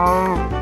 Não.